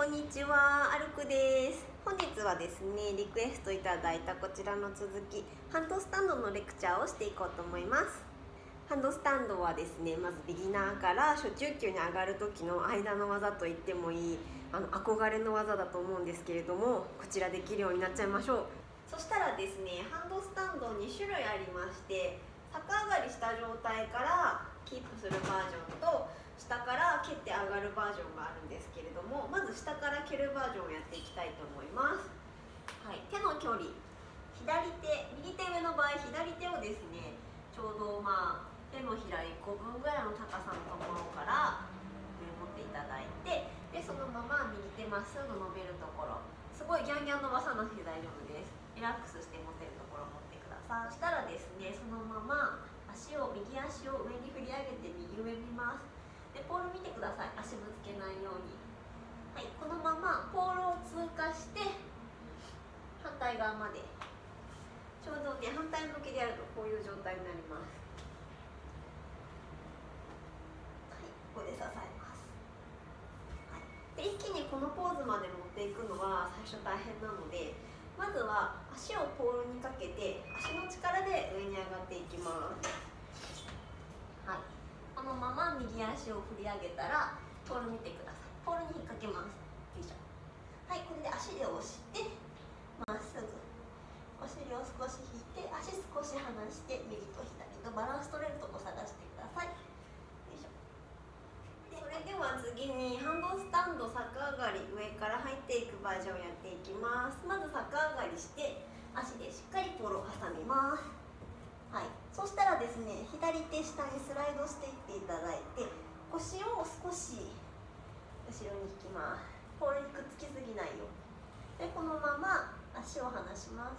こんにちは、アルクです。本日はですね、リクエストいただいたこちらの続きハンドスタンドのレクチャーをしていこうと思います。ハンドスタンドはですね、まずビギナーから初中級に上がる時の間の技と言ってもいいあの憧れの技だと思うんですけれどもこちらできるようになっちゃいましょう。そしたらですね、ハンドスタンド2種類ありまして逆上がりした状態からキープするバージョンと下から蹴って上がるバージョンがあるんですけれどもまず下から蹴るバージョンをやっていきたいと思います、はい、手の距離。左手右手上の場合左手をですねちょうどまあ手のひら1個分ぐらいの高さのところから上持っていただいてでそのまま右手まっすぐ伸びるところ。すごいギャンギャン伸ばさなくて大丈夫です。リラックスして持てるところを持ってください。そしたらですねそのまま足を右足を上に振り上げて右上見ます。でポール見てください。足ぶつけないように。はいこのままポールを通過して反対側まで。ちょうどね反対向きでやるとこういう状態になります。はいここで支えます、はい、で一気にこのポーズまで持っていくのは最初大変なのでまずは足をポールにかけて足の力で上に上がっていきます。右足を振り上げたらポール見てください。ポールに引っ掛けます。よいしょはいこれで足で押してまっすぐ。お尻を少し引いて足少し離して右と左とバランス取れるとこ探してください。よいしょそれでは次にハンドスタンド逆上がり上から入っていくバージョンをやっていきます。まず逆上がりして足でしっかりポールを挟みま、す。ね左手下にスライドしていっていただいて腰を少し後ろに引きます。ポールにくっつきすぎないようでこのまま足を離します。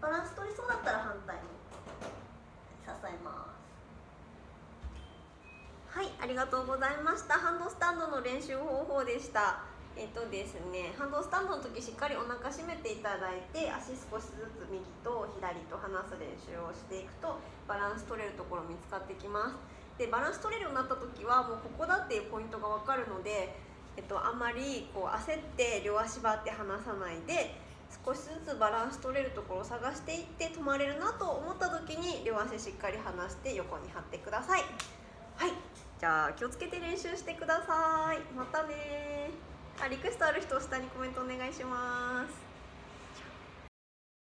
バランス取りそうだったら反対も。支えます。はいありがとうございました。ハンドスタンドの練習方法でした。えっとですね、ハンドスタンドの時しっかりお腹締めていただいて足少しずつ右と左と離す練習をしていくとバランス取れるところ見つかってきます。でバランス取れるようになった時はもうここだっていうポイントが分かるので、えっと、あんまりこう焦って両足ばって離さないで少しずつバランス取れるところを探していって止まれるなと思った時に両足しっかり離して横に張ってください。はい。じゃあ気をつけて練習してください。またねリクエストある人下にコメントお願いします。